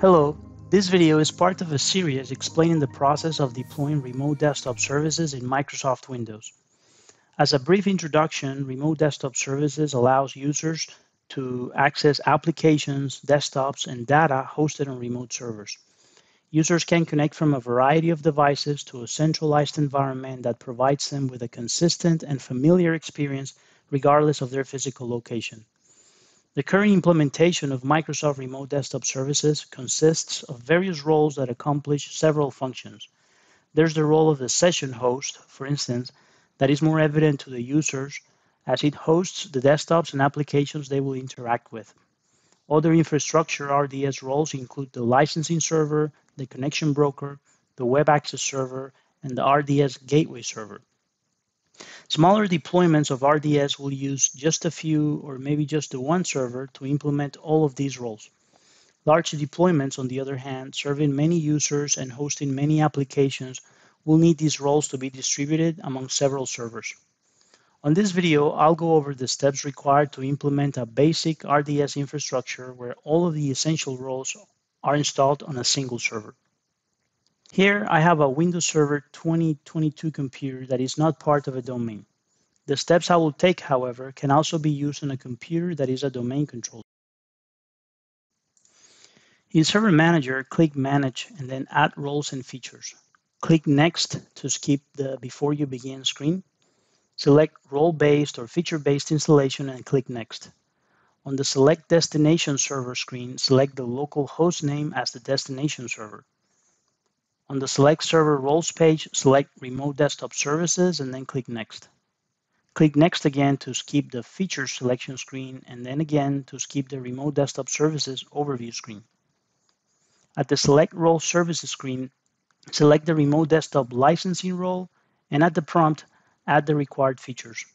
Hello, this video is part of a series explaining the process of deploying remote desktop services in Microsoft Windows. As a brief introduction, remote desktop services allows users to access applications, desktops, and data hosted on remote servers. Users can connect from a variety of devices to a centralized environment that provides them with a consistent and familiar experience regardless of their physical location. The current implementation of Microsoft Remote Desktop Services consists of various roles that accomplish several functions. There's the role of the session host, for instance, that is more evident to the users as it hosts the desktops and applications they will interact with. Other infrastructure RDS roles include the licensing server, the connection broker, the web access server, and the RDS gateway server. Smaller deployments of RDS will use just a few or maybe just the one server to implement all of these roles. Large deployments, on the other hand, serving many users and hosting many applications will need these roles to be distributed among several servers. On this video, I'll go over the steps required to implement a basic RDS infrastructure where all of the essential roles are installed on a single server. Here I have a Windows Server 2022 computer that is not part of a domain. The steps I will take, however, can also be used on a computer that is a domain controller. In Server Manager, click Manage and then Add Roles and Features. Click Next to skip the Before You Begin screen. Select Role-Based or Feature-Based Installation and click Next. On the Select Destination Server screen, select the local host name as the destination server. On the Select Server Roles page, select Remote Desktop Services and then click Next. Click Next again to skip the Features selection screen and then again to skip the Remote Desktop Services overview screen. At the Select Role Services screen, select the Remote Desktop Licensing role and at the prompt, add the required features.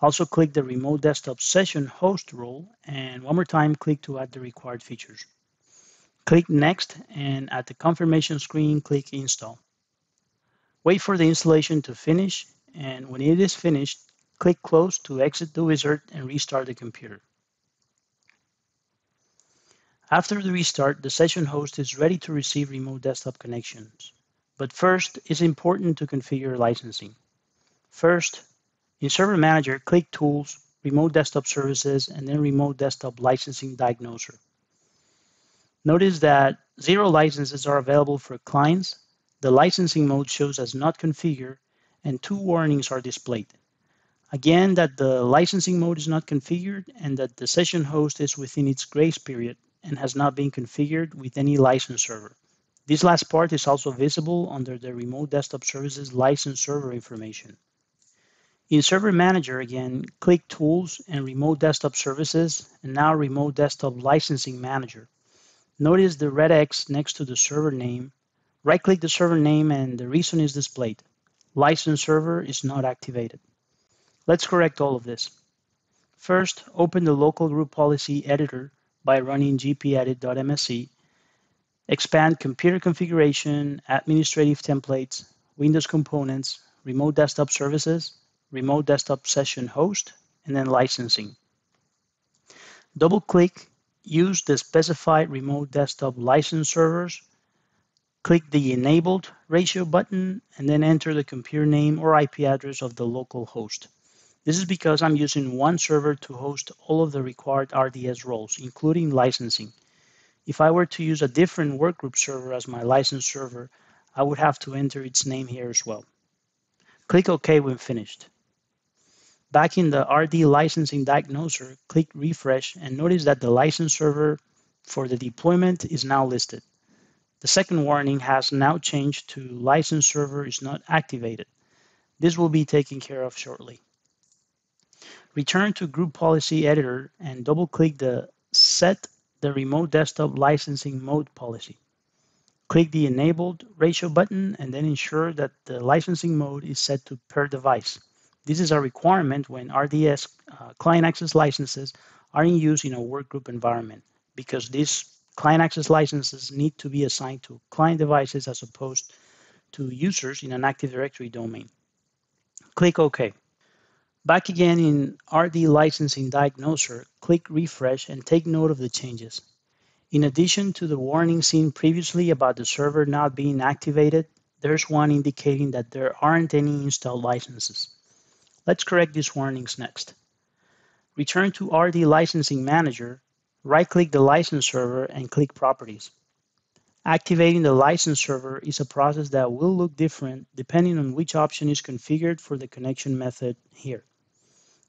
Also click the Remote Desktop Session Host role and one more time click to add the required features. Click Next and at the confirmation screen, click Install. Wait for the installation to finish and when it is finished, click Close to exit the wizard and restart the computer. After the restart, the session host is ready to receive remote desktop connections. But first, it's important to configure licensing. First, in Server Manager, click Tools, Remote Desktop Services, and then Remote Desktop Licensing Diagnoser. Notice that zero licenses are available for clients, the licensing mode shows as not configured, and two warnings are displayed. Again, that the licensing mode is not configured and that the session host is within its grace period and has not been configured with any license server. This last part is also visible under the Remote Desktop Services license server information. In Server Manager again, click Tools and Remote Desktop Services and now Remote Desktop Licensing Manager. Notice the red X next to the server name. Right-click the server name and the reason is displayed. License server is not activated. Let's correct all of this. First, open the local group policy editor by running gpedit.msc. Expand computer configuration, administrative templates, Windows components, remote desktop services, remote desktop session host, and then licensing. Double click use the specified remote desktop license servers, click the Enabled radio button, and then enter the computer name or IP address of the local host. This is because I'm using one server to host all of the required RDS roles, including licensing. If I were to use a different workgroup server as my license server, I would have to enter its name here as well. Click OK when finished. Back in the RD licensing diagnoser, click refresh and notice that the license server for the deployment is now listed. The second warning has now changed to license server is not activated. This will be taken care of shortly. Return to Group Policy Editor and double-click the Set the Remote Desktop Licensing Mode policy. Click the Enabled Radio button and then ensure that the licensing mode is set to per device. This is a requirement when RDS uh, client access licenses are in use in a workgroup environment because these client access licenses need to be assigned to client devices as opposed to users in an Active Directory domain. Click OK. Back again in RD Licensing Diagnoser, click Refresh and take note of the changes. In addition to the warning seen previously about the server not being activated, there's one indicating that there aren't any installed licenses. Let's correct these warnings next. Return to RD Licensing Manager, right-click the license server and click Properties. Activating the license server is a process that will look different depending on which option is configured for the connection method here.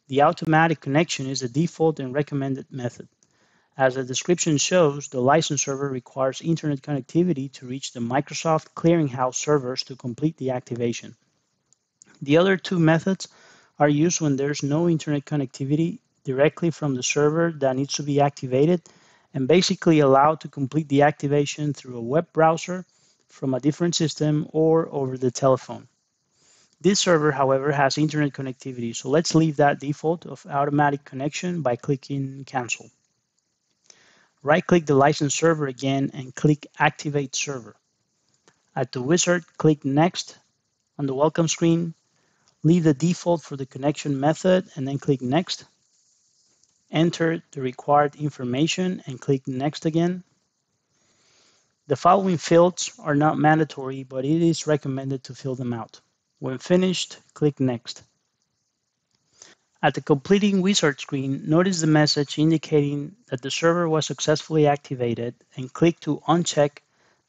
The automatic connection is the default and recommended method. As the description shows, the license server requires internet connectivity to reach the Microsoft Clearinghouse servers to complete the activation. The other two methods are used when there's no internet connectivity directly from the server that needs to be activated and basically allowed to complete the activation through a web browser from a different system or over the telephone. This server, however, has internet connectivity, so let's leave that default of automatic connection by clicking Cancel. Right-click the license server again and click Activate Server. At the wizard, click Next on the welcome screen. Leave the default for the connection method and then click Next enter the required information and click Next again. The following fields are not mandatory, but it is recommended to fill them out. When finished, click Next. At the completing wizard screen, notice the message indicating that the server was successfully activated and click to uncheck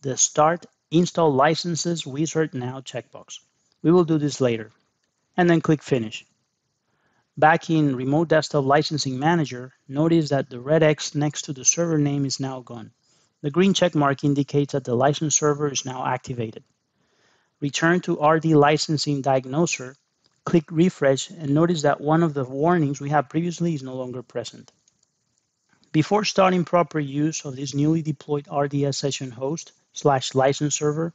the Start Install Licenses Wizard Now checkbox. We will do this later. And then click Finish. Back in Remote Desktop Licensing Manager, notice that the red X next to the server name is now gone. The green check mark indicates that the license server is now activated. Return to RD Licensing Diagnoser, click Refresh, and notice that one of the warnings we had previously is no longer present. Before starting proper use of this newly deployed RDS session host slash license server,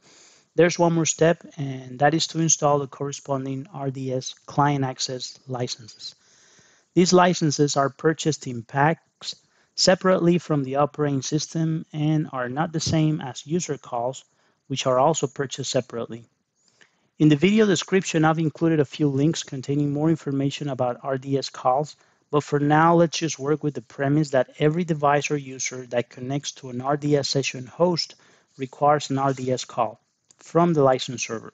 there's one more step, and that is to install the corresponding RDS client access licenses. These licenses are purchased in packs separately from the operating system and are not the same as user CALs, which are also purchased separately. In the video description, I've included a few links containing more information about RDS CALs, but for now, let's just work with the premise that every device or user that connects to an RDS session host requires an RDS CAL from the license server.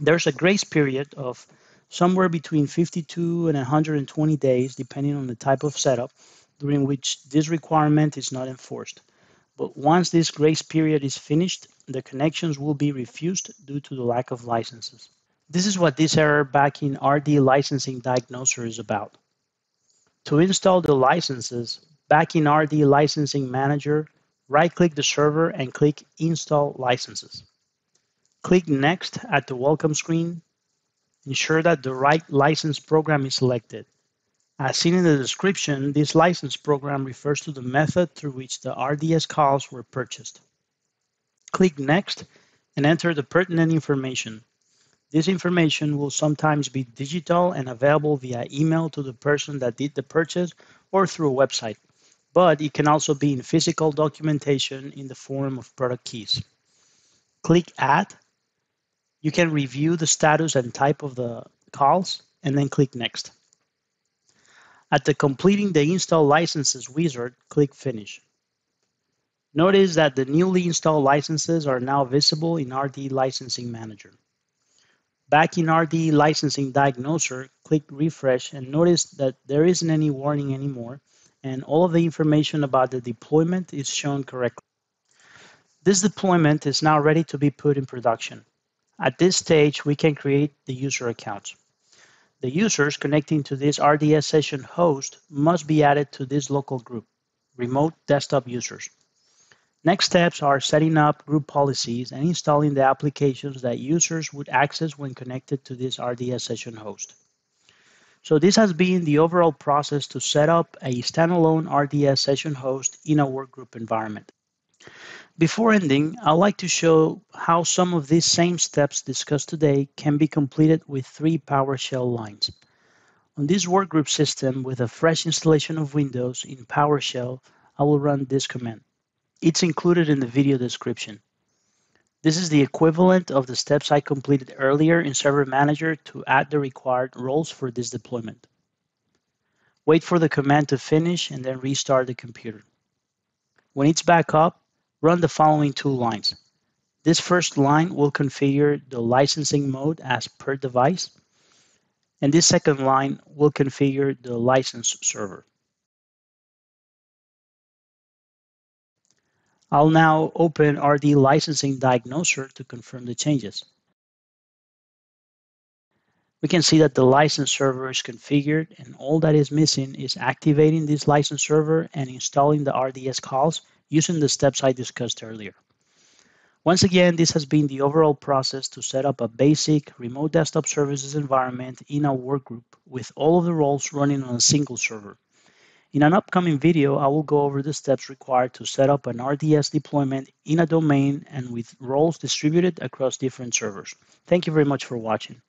There's a grace period of somewhere between 52 and 120 days, depending on the type of setup, during which this requirement is not enforced. But once this grace period is finished, the connections will be refused due to the lack of licenses. This is what this error back in RD licensing diagnoser is about. To install the licenses, back in RD licensing manager, right click the server and click install licenses. Click Next at the welcome screen. Ensure that the right license program is selected. As seen in the description, this license program refers to the method through which the RDS CALs were purchased. Click Next and enter the pertinent information. This information will sometimes be digital and available via email to the person that did the purchase or through a website, but it can also be in physical documentation in the form of product keys. Click Add you can review the status and type of the CALs and then click Next. At the completing the install licenses wizard, click Finish. Notice that the newly installed licenses are now visible in RD Licensing Manager. Back in RD Licensing Diagnoser, click Refresh and notice that there isn't any warning anymore and all of the information about the deployment is shown correctly. This deployment is now ready to be put in production. At this stage, we can create the user accounts. The users connecting to this RDS session host must be added to this local group, remote desktop users. Next steps are setting up group policies and installing the applications that users would access when connected to this RDS session host. So this has been the overall process to set up a standalone RDS session host in a workgroup environment. Before ending, I'd like to show how some of these same steps discussed today can be completed with three PowerShell lines. On this workgroup system with a fresh installation of Windows in PowerShell, I will run this command. It's included in the video description. This is the equivalent of the steps I completed earlier in Server Manager to add the required roles for this deployment. Wait for the command to finish and then restart the computer. When it's back up, run the following two lines. This first line will configure the licensing mode as per device, and this second line will configure the license server. I'll now open RD Licensing Diagnoser to confirm the changes. We can see that the license server is configured and all that is missing is activating this license server and installing the RDS CALs using the steps I discussed earlier. Once again, this has been the overall process to set up a basic remote desktop services environment in a workgroup with all of the roles running on a single server. In an upcoming video, I will go over the steps required to set up an RDS deployment in a domain and with roles distributed across different servers. Thank you very much for watching.